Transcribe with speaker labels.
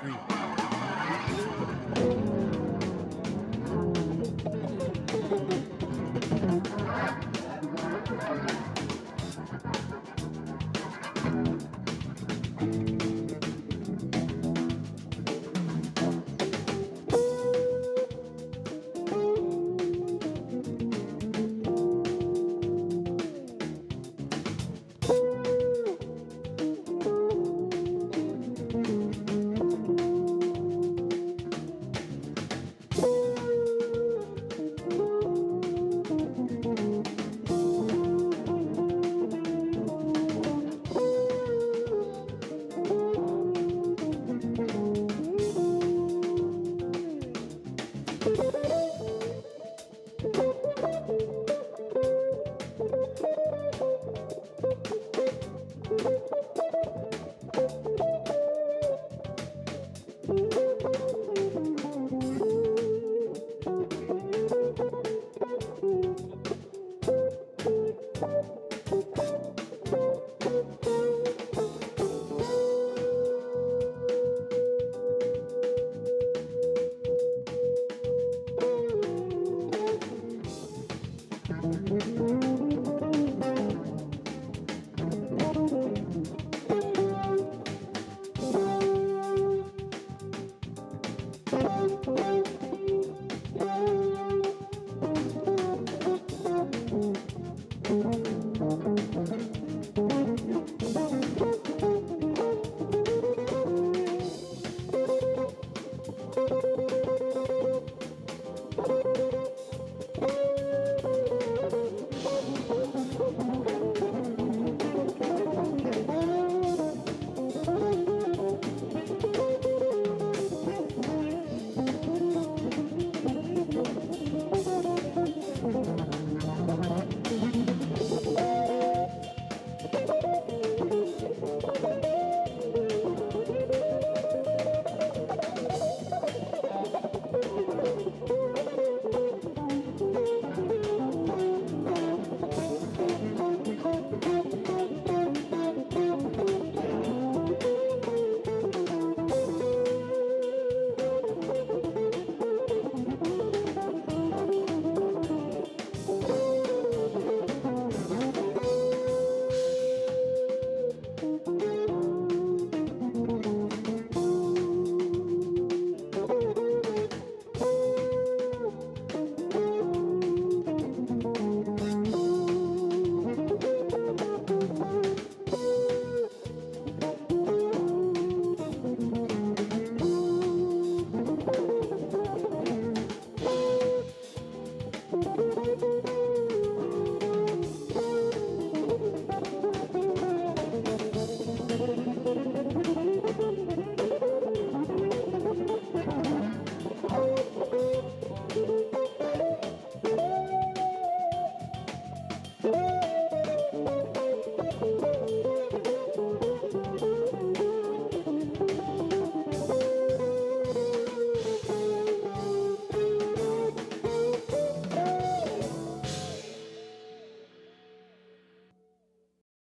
Speaker 1: three.